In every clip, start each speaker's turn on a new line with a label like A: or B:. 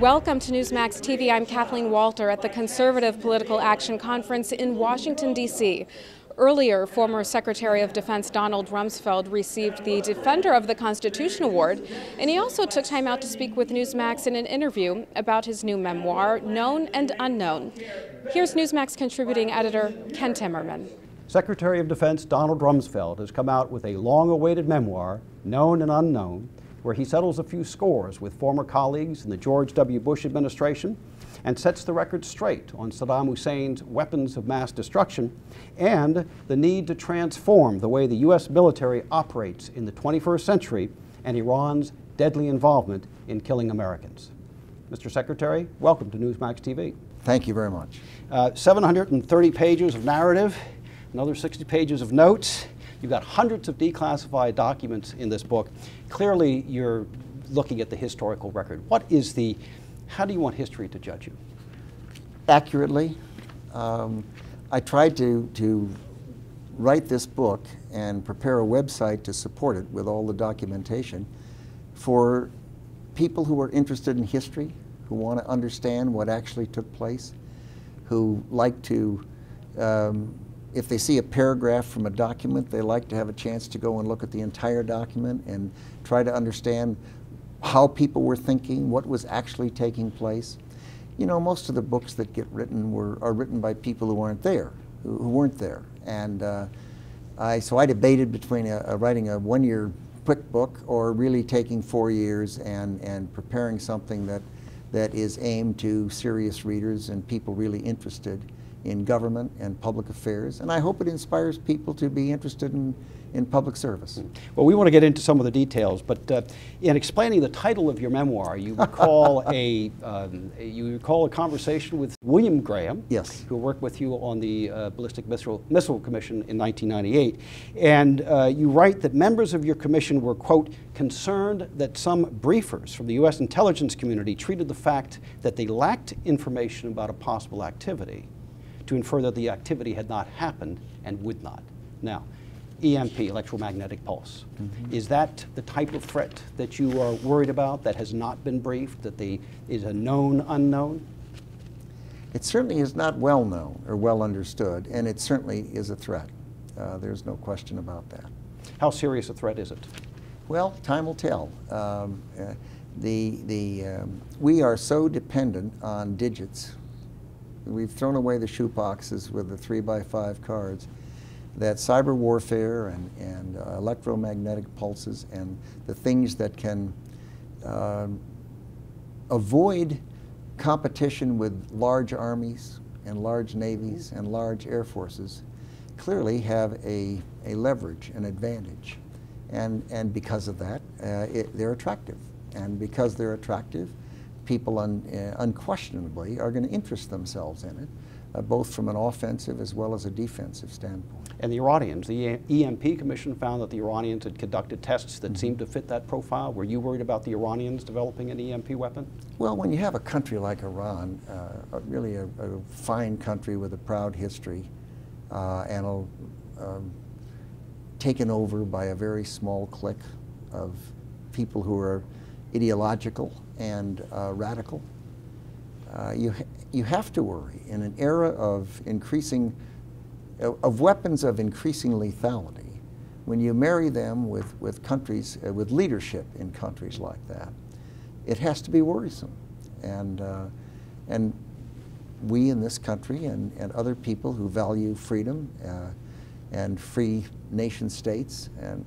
A: Welcome to Newsmax TV. I'm Kathleen Walter at the Conservative Political Action Conference in Washington, D.C. Earlier, former Secretary of Defense Donald Rumsfeld received the Defender of the Constitution Award, and he also took time out to speak with Newsmax in an interview about his new memoir, Known and Unknown. Here's Newsmax contributing editor Ken Timmerman.
B: Secretary of Defense Donald Rumsfeld has come out with a long awaited memoir, Known and Unknown, where he settles a few scores with former colleagues in the George W. Bush administration and sets the record straight on Saddam Hussein's weapons of mass destruction and the need to transform the way the U.S. military operates in the 21st century and Iran's deadly involvement in killing Americans. Mr. Secretary, welcome to Newsmax TV.
C: Thank you very much.
B: Uh, 730 pages of narrative, another 60 pages of notes. You've got hundreds of declassified documents in this book. Clearly, you're looking at the historical record. What is the, how do you want history to judge you?
C: Accurately. Um, I tried to, to write this book and prepare a website to support it with all the documentation for people who are interested in history, who want to understand what actually took place, who like to um, if they see a paragraph from a document, they like to have a chance to go and look at the entire document and try to understand how people were thinking, what was actually taking place. You know, most of the books that get written were, are written by people who weren't there, who, who weren't there. And uh, I, so I debated between a, a writing a one-year quick book or really taking four years and, and preparing something that, that is aimed to serious readers and people really interested in government and public affairs, and I hope it inspires people to be interested in, in public service.
B: Well, we want to get into some of the details, but uh, in explaining the title of your memoir, you recall a um, you recall a conversation with William Graham,
C: yes,
B: who worked with you on the uh, Ballistic Missile, Missile Commission in 1998, and uh, you write that members of your commission were quote concerned that some briefers from the U.S. intelligence community treated the fact that they lacked information about a possible activity to infer that the activity had not happened and would not. Now, EMP, electromagnetic pulse, mm -hmm. is that the type of threat that you are worried about that has not been briefed, that the, is a known unknown?
C: It certainly is not well known or well understood, and it certainly is a threat. Uh, there's no question about that.
B: How serious a threat is it?
C: Well, time will tell. Um, uh, the, the, um, we are so dependent on digits we've thrown away the shoe boxes with the three by five cards that cyber warfare and, and uh, electromagnetic pulses and the things that can uh, avoid competition with large armies and large navies and large air forces clearly have a, a leverage, an advantage. And, and because of that, uh, it, they're attractive. And because they're attractive, people un, uh, unquestionably are going to interest themselves in it, uh, both from an offensive as well as a defensive standpoint.
B: And the Iranians, the EMP Commission found that the Iranians had conducted tests that mm -hmm. seemed to fit that profile. Were you worried about the Iranians developing an EMP weapon?
C: Well, when you have a country like Iran, uh, really a, a, fine country with a proud history, uh, and a, um, taken over by a very small clique of people who are ideological and uh, radical. Uh, you, ha you have to worry in an era of increasing, of weapons of increasing lethality, when you marry them with, with countries, uh, with leadership in countries like that, it has to be worrisome. And, uh, and we in this country and, and other people who value freedom uh, and free nation states and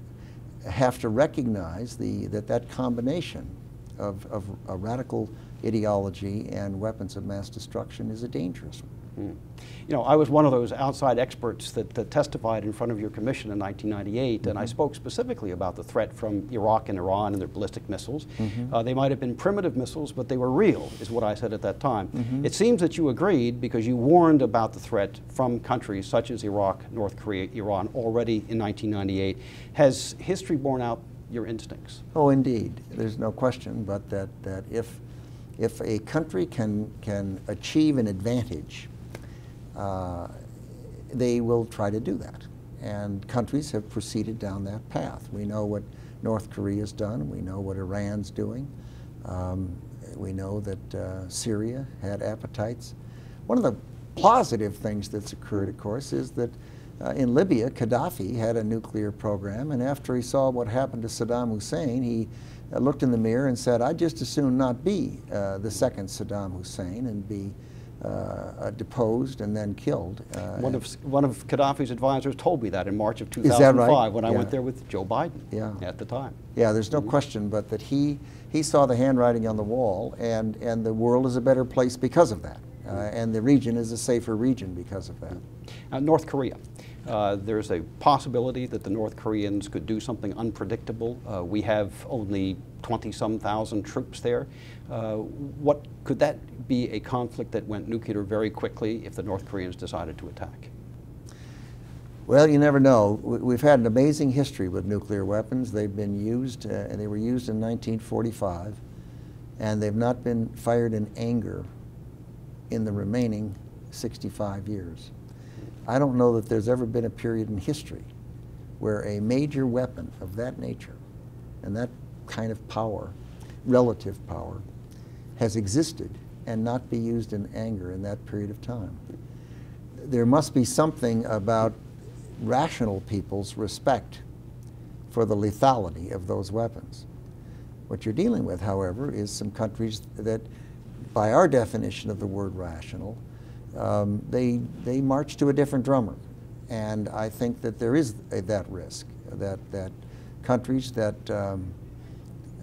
C: have to recognize the, that that combination of, of a radical ideology and weapons of mass destruction is a dangerous one. Mm.
B: You know, I was one of those outside experts that, that testified in front of your commission in 1998, mm -hmm. and I mm-hmm. spoke specifically about the threat from Iraq and Iran and their ballistic missiles. Mm -hmm. uh, they might have been primitive missiles, but they were real, is what I said at that time. Mm -hmm. It seems that you agreed because you warned about the threat from countries such as Iraq, North Korea, Iran already in 1998. Has history borne out your instincts?
C: Oh, indeed. There's no question, but that, that if, if a country can, can achieve an advantage uh, they will try to do that. And countries have proceeded down that path. We know what North Korea's done. We know what Iran's doing. Um, We know that uh, Syria had appetites. One of the positive things that's occurred, of course, is that uh, in Libya, Gaddafi had a nuclear program, and after he saw what happened to Saddam Hussein, he uh, looked in the mirror and said, I'd just as soon not be uh, the second Saddam Hussein and be uh, uh, deposed and then killed. Uh,
B: One of, one of Gaddafi's advisors told me that in March of
C: that
B: 2005
C: right?
B: when I went there with Joe Biden
C: Yeah.
B: at the time.
C: Yeah, there's no question but that he, he saw the handwriting on the wall, and, and the world is a better place because of that. Uh, and the region is a safer region because of that.
B: Uh, North Korea. Uh, there's a possibility that the North Koreans could do something unpredictable. Uh, we have only 20 some thousand troops there. Uh, what could that be a conflict that went nuclear very quickly if the North Koreans decided to attack?
C: Well, you never know. We- We've had an amazing history with nuclear weapons. They've been used, uh, and they were used in 1945, and they've not been fired in anger in the remaining 65 years. I don't know that there's ever been a period in history where a major weapon of that nature and that kind of power, relative power, has existed and not be used in anger in that period of time. There must be something about rational people's respect for the lethality of those weapons. What you're dealing with, however, is some countries that, by our definition of the word rational, um, they, they march to a different drummer. And I think that there is a, that risk, that, that countries that um,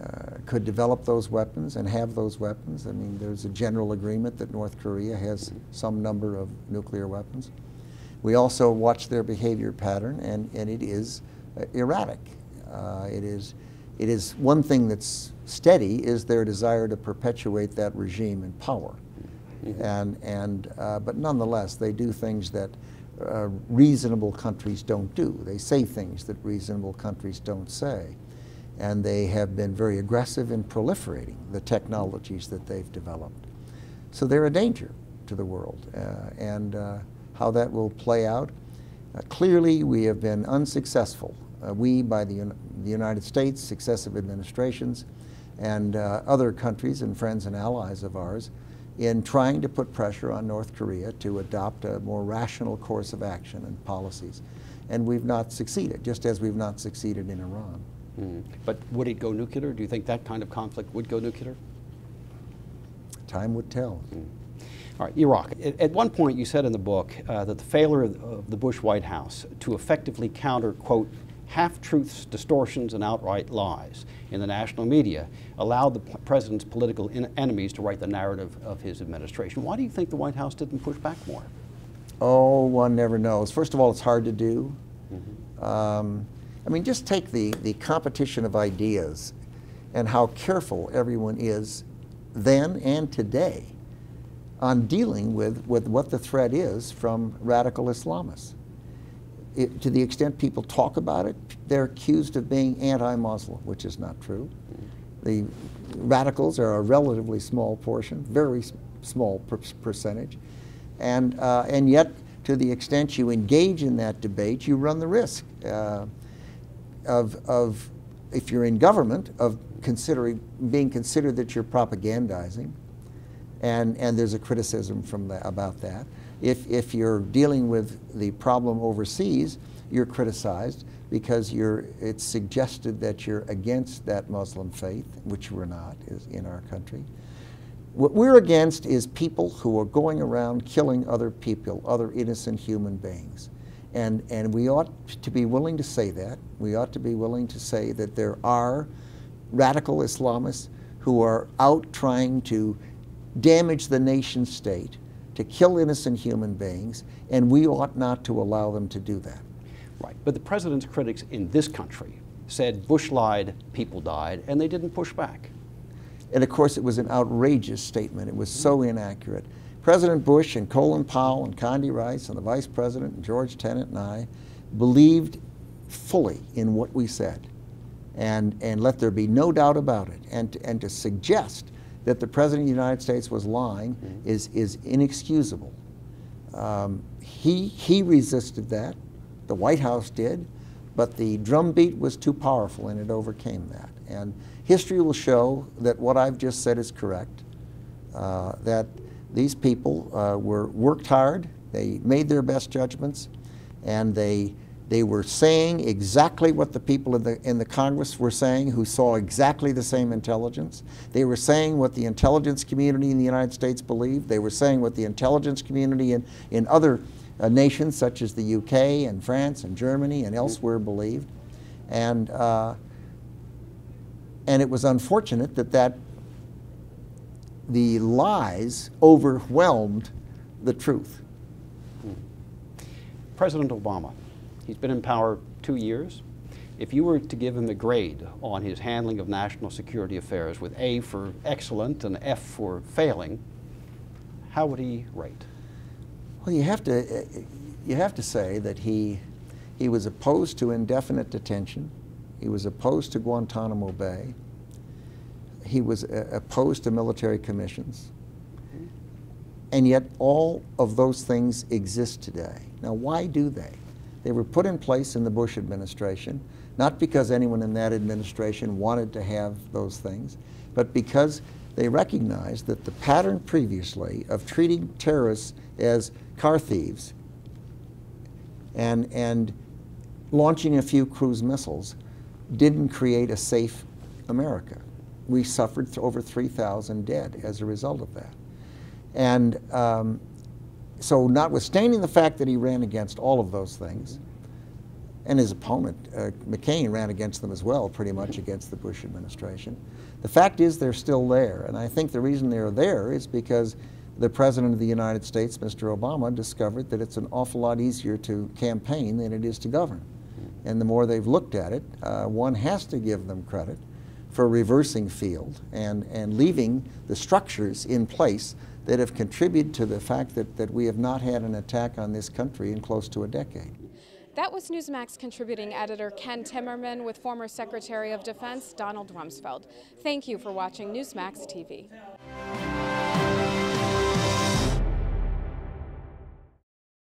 C: uh, could develop those weapons and have those weapons. I mean, there's a general agreement that North Korea has some number of nuclear weapons. We also watch their behavior pattern, and, and it is uh, erratic. Uh, it, is, it is one thing that's steady is their desire to perpetuate that regime in power. And, and, uh, but nonetheless, they do things that uh, reasonable countries don't do. They say things that reasonable countries don't say. And they have been very aggressive in proliferating the technologies that they've developed. So they're a danger to the world. Uh, and uh, how that will play out, uh, clearly we have been unsuccessful. Uh, we, by the, Un- the United States, successive administrations, and uh, other countries and friends and allies of ours, in trying to put pressure on North Korea to adopt a more rational course of action and policies. And we've not succeeded, just as we've not succeeded in Iran.
B: Mm. But would it go nuclear? Do you think that kind of conflict would go nuclear?
C: Time would tell.
B: All right, Iraq. At, one point, you said in the book uh, that the failure of the Bush White House to effectively counter, quote, half truths, distortions, and outright lies in the national media allowed the president's political en- enemies to write the narrative of his administration. Why do you think the White House didn't push back more?
C: Oh, one never knows. First of all, it's hard to do. Um, I mean, just take the, the competition of ideas and how careful everyone is then and today on dealing with, with what the threat is from radical Islamists. It, to the extent people talk about it, they're accused of being anti-Muslim, which is not true. The radicals are a relatively small portion, very small per- percentage, and uh, and yet to the extent you engage in that debate, you run the risk uh, of of if you're in government of considering being considered that you're propagandizing, and, and there's a criticism from the, about that. If, if you're dealing with the problem overseas, you're criticized because you're, it's suggested that you're against that Muslim faith, which we're not in our country. What we're against is people who are going around killing other people, other innocent human beings. And, and we ought to be willing to say that. We ought to be willing to say that there are radical Islamists who are out trying to damage the nation state, to kill innocent human beings, and we ought not to allow them to do that.
B: Right. But the president's critics in this country said Bush lied, people died, and they didn't push back.
C: And of course, it was an outrageous statement. It was so inaccurate. President Bush and Colin Powell and Condi Rice and the Vice President and George Tenet and I believed fully in what we said. And, and let there be no doubt about it. And, and to suggest that the President of the United States was lying is, is inexcusable. Um, he, he resisted that. The White House did. But the drumbeat was too powerful and it overcame that. And history will show that what I've just said is correct, uh, that these people uh, were worked hard, they made their best judgments, and they, they were saying exactly what the people in the, in the Congress were saying who saw exactly the same intelligence. They were saying what the intelligence community in the United States believed. They were saying what the intelligence community in, in other uh, nations such as the UK and France and Germany and elsewhere believed. And, uh, and it was unfortunate that, that the lies overwhelmed the truth.
B: President Obama, he's been in power two years. If you were to give him a grade on his handling of national security affairs with A for excellent and F for failing, how would he rate?
C: Well, you have to, you have to say that he, he was opposed to indefinite detention. He was opposed to Guantanamo Bay. He was uh, opposed to military commissions. And yet all of those things exist today. Now, why do they? They were put in place in the Bush administration, not because anyone in that administration wanted to have those things, but because they recognized that the pattern previously of treating terrorists as car thieves and, and launching a few cruise missiles didn't create a safe America. We suffered over 3,000 dead as a result of that. And um, so, notwithstanding the fact that he ran against all of those things, and his opponent, uh, McCain, ran against them as well, pretty much against the Bush administration. The fact is they're still there, and I think the reason they're there is because the President of the United States, Mr. Obama, discovered that it's an awful lot easier to campaign than it is to govern. And the more they've looked at it, uh, one has to give them credit for reversing field and, and leaving the structures in place that have contributed to the fact that, that we have not had an attack on this country in close to a decade.
A: That was Newsmax contributing editor Ken Timmerman with former Secretary of Defense Donald Rumsfeld. Thank you for watching Newsmax TV.